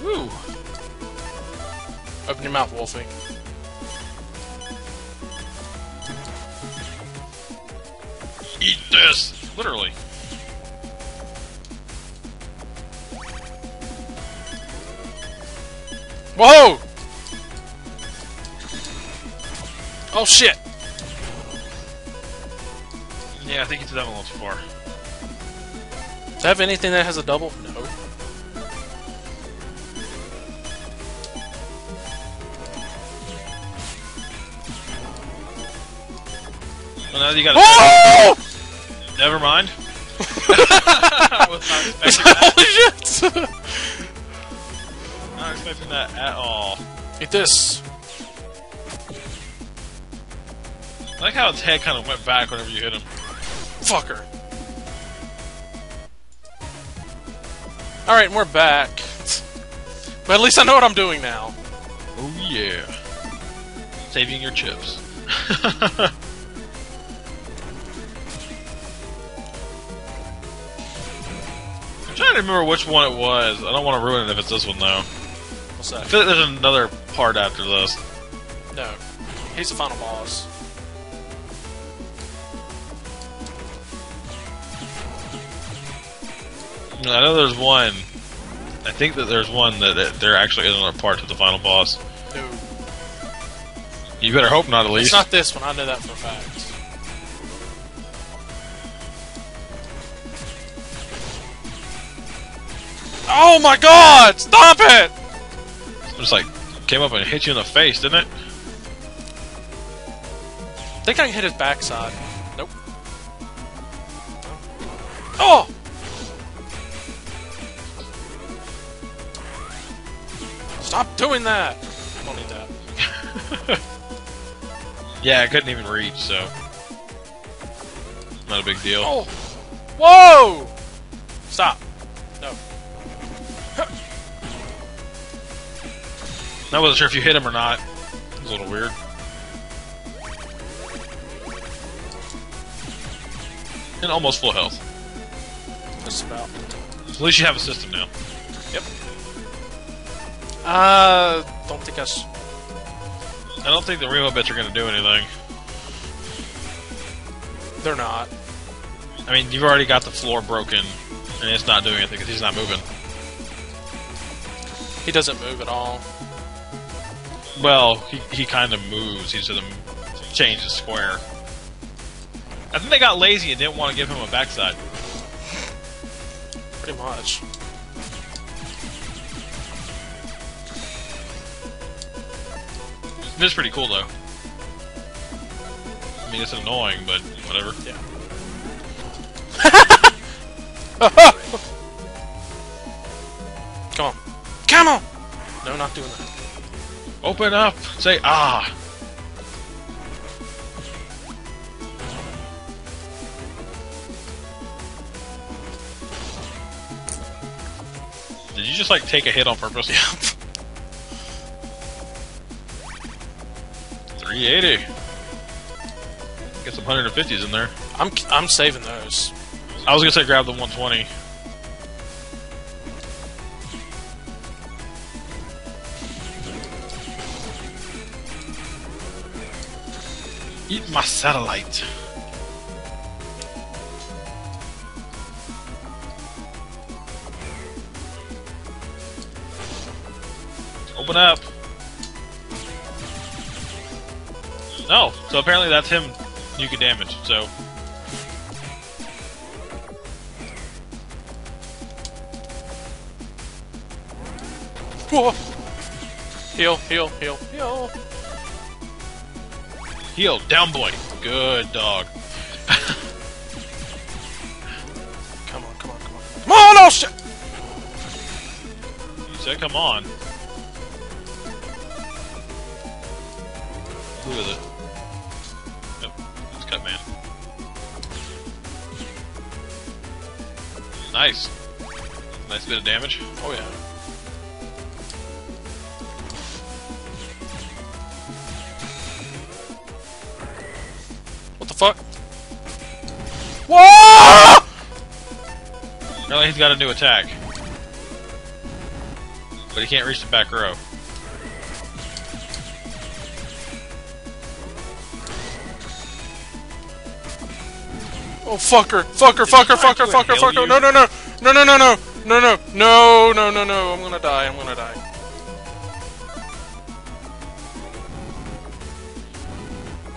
Woo. Open your mouth, Wolfie. This! Literally. Whoa! Oh shit! Yeah, I think you did that one a little too far. Does it have anything that has a double? No. Well, now you gotta. Oh! Never mind. I was not expecting that. Holy shit! Not expecting that at all. Eat this. I like how its head kind of went back whenever you hit him. Fucker. Alright, we're back. But at least I know what I'm doing now. Oh yeah. Saving your chips. trying to remember which one it was. I don't want to ruin it if it's this one though. What's that? I feel like there's another part after this. No. He's the final boss. I know there's one. I think that there's one that, that there actually is another part to the final boss. No. You better hope not, at least. It's not this one, I know that for a fact. Oh my god! Stop it! Just like came up and hit you in the face, didn't it? I think I can hit his backside. Nope. Oh! Stop doing that! I don't need that. Yeah, I couldn't even reach, so not a big deal. Oh! Whoa! Stop. I wasn't sure if you hit him or not. It was a little weird. And almost full health. Just about. At least you have a system now. Yep. Uh, don't think I. S- I don't think the remote bits are going to do anything. they're not. I mean, you've already got the floor broken, and it's not doing anything because he's not moving. He doesn't move at all. Well, he, he kind of moves. He doesn't change the square. I think they got lazy and didn't want to give him a backside. Pretty much. It is pretty cool, though. I mean, it's annoying, but whatever. Yeah. doing that. Open up! Say ah! Did you just like take a hit on purpose? Yeah. 380. Get some 150s in there. I'm I'm saving those. I was gonna say grab the 120. My satellite. Open up. No, so apparently that's him you can damage, so Whoa. Heal, heal, heal, heal. Heal, down boy. Good dog. Come on, come on, come on. Come on, oh shit! You said come on. Who is it? Yep, it's Cutman. Nice. Nice bit of damage. Oh yeah. He's got a new attack. But he can't reach the back row. Oh fucker, fucker, fucker, fucker, fucker, fucker! No, no, no, no, no, no, no, no, no, no, no, no, no! I'm gonna die. I'm gonna die.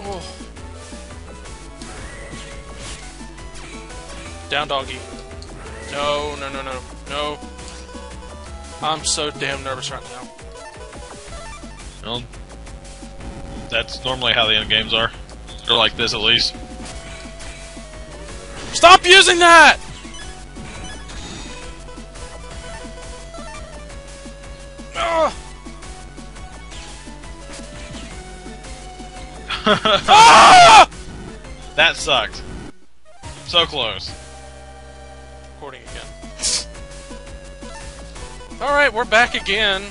Oh. Down, doggy. No, no, no, no, no. I'm so damn nervous right now. Well, that's normally how the end games are. They're like this at least. Stop using that! Ugh. Ah! That sucked. So close. Alright, we're back again.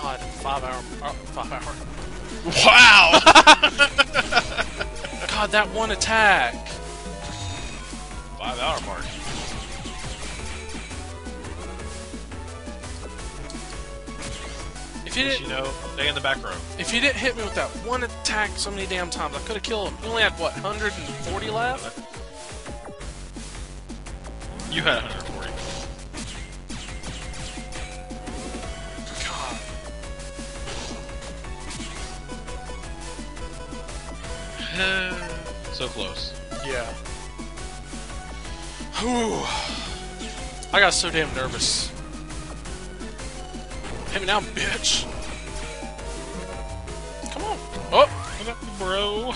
God, five hour. Uh, five hour. Wow! God, that one attack. Five hour mark. If you You didn't, you know, stay in the back row. if you didn't hit me with that one attack so many damn times, I could have killed him. You only had what, 140 left? You had 140. so close. Yeah. Whew. I got so damn nervous. Hit me now, bitch. Come on. Oh, What up, bro?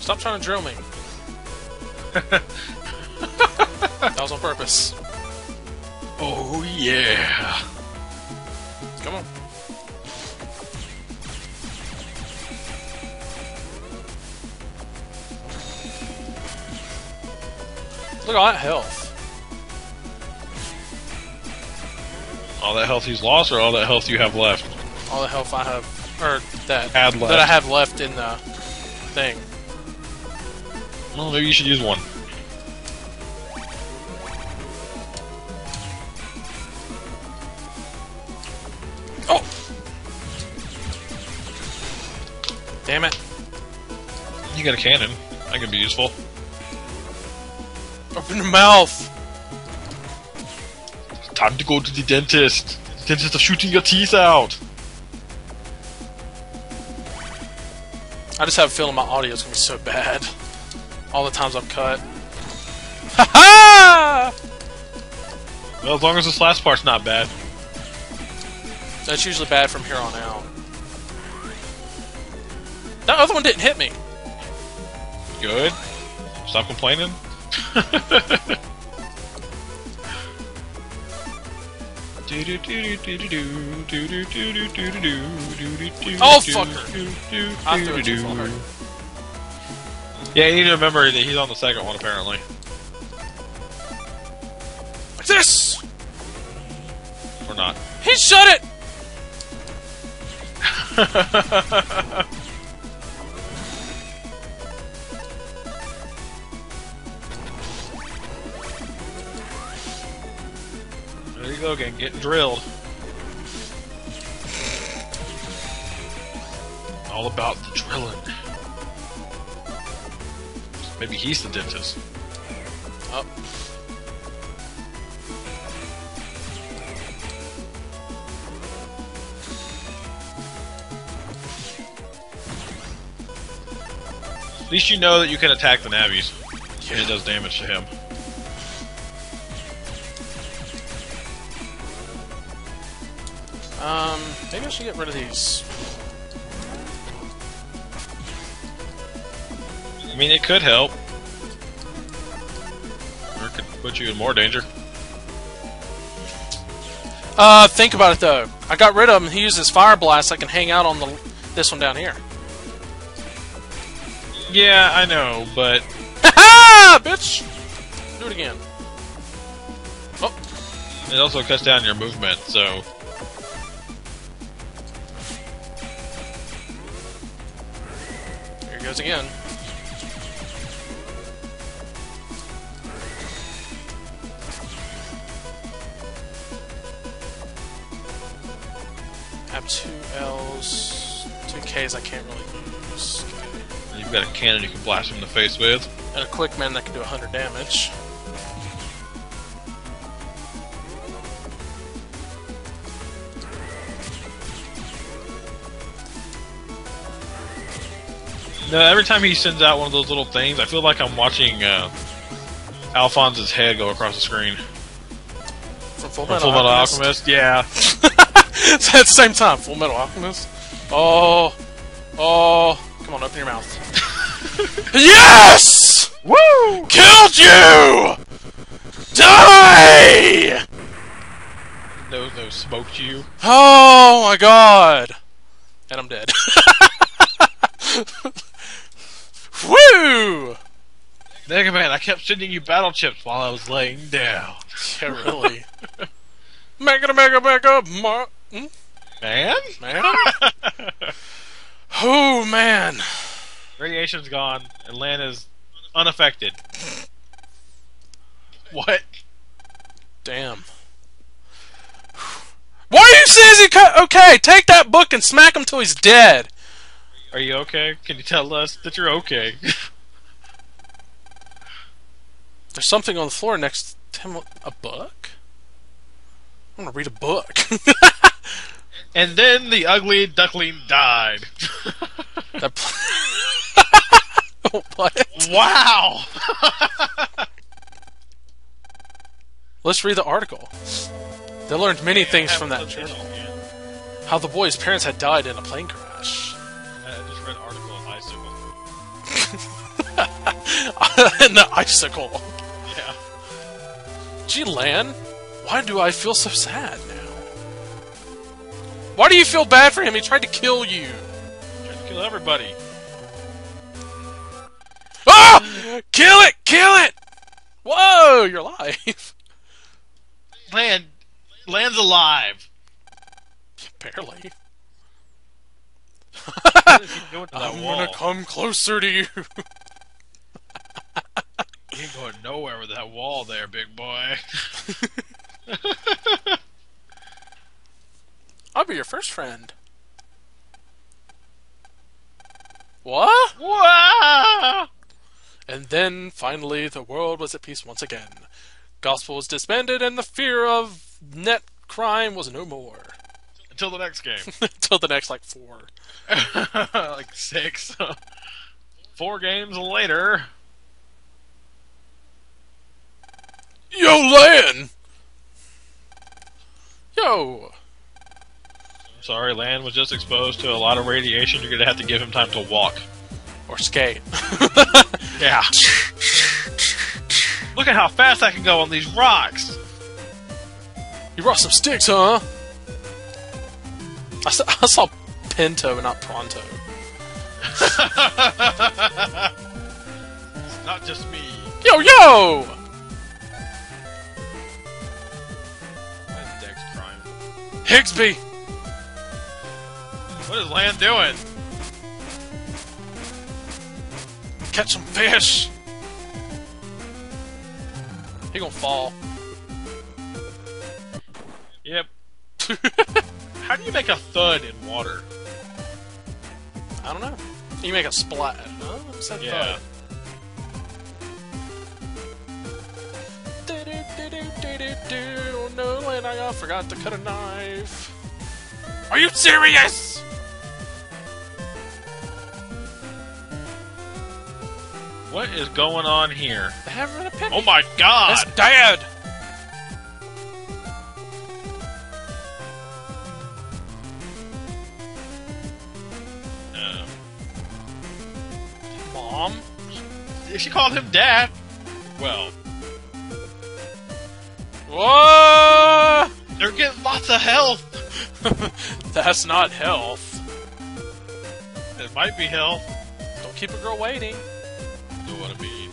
stop trying to drill me. that was on purpose. Oh yeah. Come on. Look at all that health. All that health he's lost, or all that health you have left? All the health I have, or that that I have left in the thing. Well, maybe you should use one. Oh! Damn it. You got a cannon. That could be useful. Open your mouth! Time to go to the dentist. The dentist is shooting your teeth out. I just have a feeling my audio is gonna be so bad. All the times I've cut. Ha ha! Well, as long as this last part's not bad. That's usually bad from here on out. That other one didn't hit me. Good. Stop complaining. Oh, fucker. Yeah, you need to remember that he's on the second one, apparently. Like this! Or not. He shut it! Again, getting drilled. All about the drilling. Maybe he's the dentist. Oh. At least you know that you can attack the Navis. And it does damage to him. Um, maybe I should get rid of these. I mean, it could help. Or it could put you in more danger. Uh, think about it though. I got rid of him. He uses fire blast. I can hang out on the this one down here. Yeah, I know, but Ha bitch! Do it again. Oh, It also cuts down your movement, so goes again. have two L's, two K's I can't really use. you've got a cannon you can blast him in the face with. And a quick man that can do 100 damage. No, every time he sends out one of those little things, I feel like I'm watching uh, Alphonse's head go across the screen. From Full From Metal, Full Metal Alchemist. Alchemist, yeah. It's at the same time, Full Metal Alchemist. Oh, oh, come on, open your mouth. yes! Woo! Killed you! Die! No, no, smoked you. Oh my god! And I'm dead. Woo! Mega Man, I kept sending you battle chips while I was laying down. Yeah, really. mega, mega, mega, ma- hmm? Man? man. Oh man. Radiation's gone, and Lan is unaffected. What? Damn. Why are you says he cut? Okay, take that book and smack him till he's dead. Are you okay? Can you tell us that you're okay? There's something on the floor next to him. A book? I'm gonna read a book. and then the ugly duckling died. that pl- what? wow! Let's read the article. They learned many things from that journal. How the boy's parents had died in a plane crash. and the icicle. Yeah. Gee, Lan, why do I feel so sad now? Why do you feel bad for him? He tried to kill you. Trying to kill everybody. Ah! Kill it! Kill it! Whoa, you're alive. Lan, Lan's alive. Barely. What is he doing to that I'm wall? gonna come closer to you. You ain't going nowhere with that wall there, big boy. I'll be your first friend. What? And then, finally, the world was at peace once again. Gospel was disbanded, and the fear of net crime was no more. Until the next game. Until the next, like, four. like six. Four games later. Yo, Lan! Yo! I'm sorry, Lan was just exposed to a lot of radiation. You're gonna have to give him time to walk. Or skate. Yeah. Look at how fast I can go on these rocks. you brought some sticks, huh? I saw, I saw Pinto, not Pronto. It's not just me. Yo, yo! Higsby! What is Lan doing? Catch some fish! He gonna fall. Yep. How do you make a thud in water? I don't know. You make a splat. Oh, I said Yeah. thud. Do-do-do-do-do-do. Oh no, Lan, I forgot to cut a knife. Are you serious? What is going on here? They having a picnic. Oh my god! Dad! Uh, Mom? she called him dad. Well, Whoa! They're getting lots of health! That's not health. It might be health. Don't keep a girl waiting. You what I mean.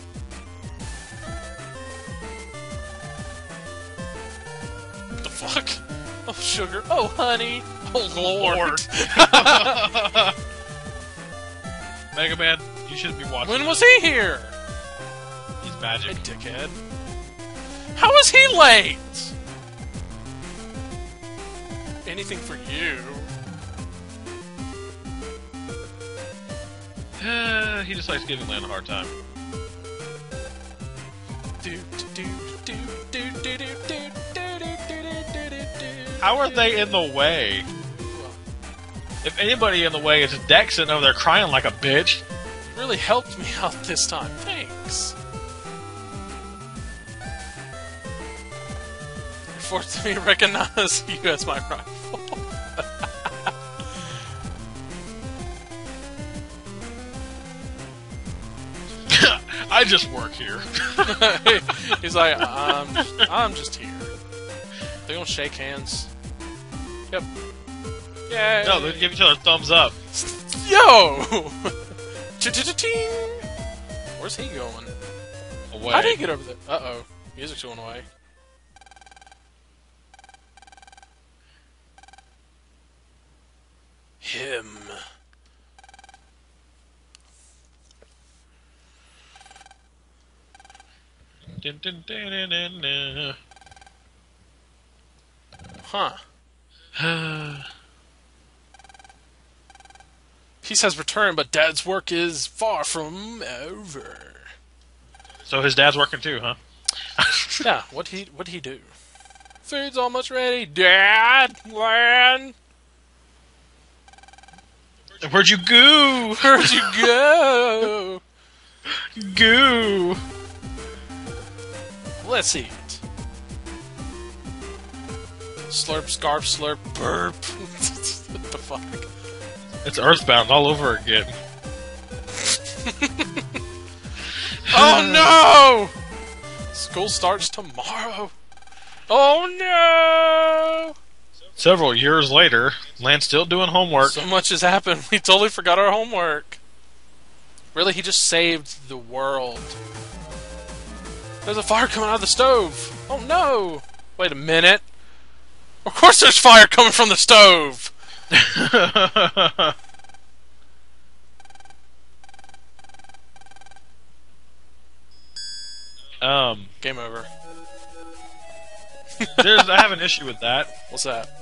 The fuck? Oh, sugar. Oh, honey. Oh, lord. Mega Man, you shouldn't be watching. When was he here? He's magic. Hey, dickhead. How is he late? Anything for you. Uh, he just likes giving Lan a hard time. How are they in the way? If anybody in the way, it's Dex, over there crying like a bitch. Really helped me out this time. Me to recognize you as my rival. I just work here. He's like, I'm just, I'm just here. They gonna shake hands. Yep. Yay. no, they give each other a thumbs up. Yo! Where's he going? Away. How did he get over there? Uh oh. Music's going away. Him. Dun, dun, dun, dun, dun, dun. Huh. Peace has returned, but Dad's work is far from over. so his dad's working too, huh? Yeah, what he what he do? Food's almost ready, Dad. Lan, Where'd you go? where'd you go? Goo. Let's eat. Slurp, scarf, slurp, burp. what the fuck? It's Earthbound all over again. Oh no! School starts tomorrow. Oh no! Several years later, Lan's still doing homework. So much has happened. We totally forgot our homework. Really, he just saved the world. There's a fire coming out of the stove. Oh no! Wait a minute. Of course, there's fire coming from the stove. um, Game over. there's I have an issue with that. What's that?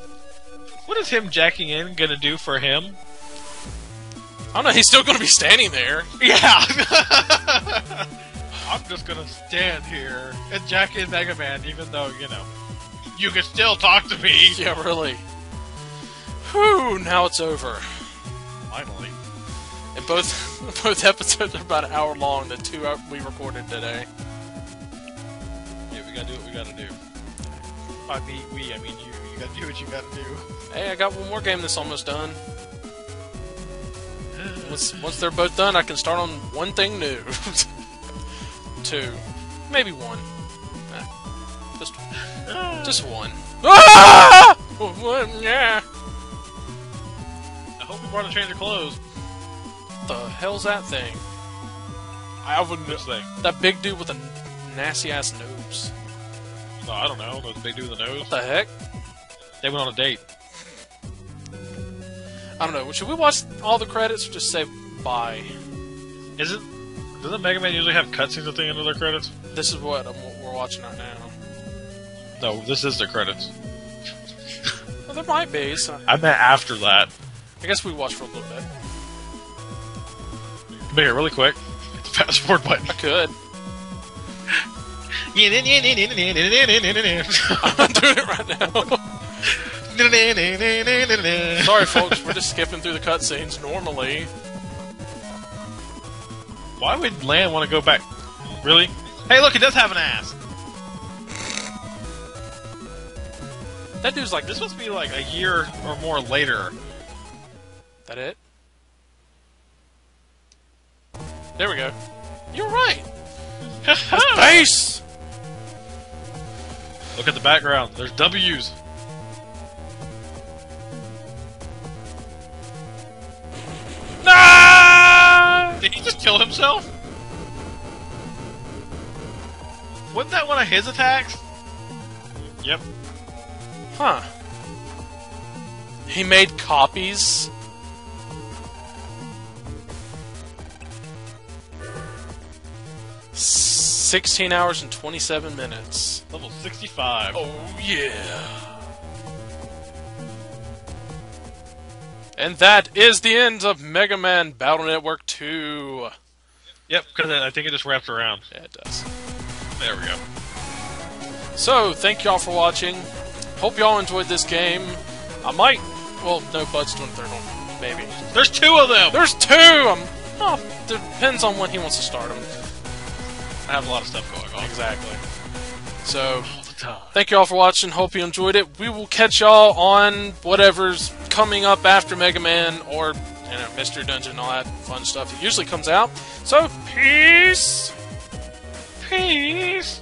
What is him jacking in gonna do for him? I don't know. He's still going to be standing there. Yeah. I'm just gonna stand here and jack in Mega Man, even though you know you can still talk to me. Yeah, really. Whew, now it's over. Finally. And both both episodes are about an hour long. The two we recorded today. Yeah, we gotta do what we gotta do. I me, we, I mean you. You gotta do what you gotta do. Hey, I got one more game that's almost done. Once once they're both done, I can start on one thing new. Two, maybe one. Eh, just just one. Ah! One, yeah. I hope you brought a change of clothes. The hell's that thing? I wouldn't just say. That big dude with a nasty ass nose. No, I don't know. The big dude with the nose. What the heck? They went on a date. I don't know. Should we watch all the credits or just say bye? Is it? Doesn't Mega Man usually have cutscenes at the end of their credits? This is what I'm, we're watching right now. No, this is the credits. Well, there might be. So I meant after that. I guess we watch for a little bit. Come here, really quick. Hit the fast forward button. I could. I'm doing it right now. Sorry, folks. We're just skipping through the cutscenes normally. Why would Lan want to go back? Really? Hey, look, it does have an ass. That dude's like, This must be like a year or more later. that it? There we go. You're right. Bass. Look at the background. There's W's. Nah! Did he just kill himself? Wasn't that one of his attacks? Yep. Huh. He made copies? Sixteen hours and twenty-seven minutes. Level 65. Oh yeah. And that is the end of Mega Man Battle Network 2. Yep, because I think it just wraps around. Yeah, it does. There we go. So, thank y'all for watching. Hope y'all enjoyed this game. I might. Well, no, Bud's doing a third one. Maybe. There's two of them! There's two! Um, oh, depends on when he wants to start them. I have a lot of stuff going on. Exactly. So, the time. thank y'all for watching. Hope you enjoyed it. We will catch y'all on whatever's coming up after Mega Man or, you know, Mystery Dungeon, all that fun stuff. It usually comes out. So, peace! Peace!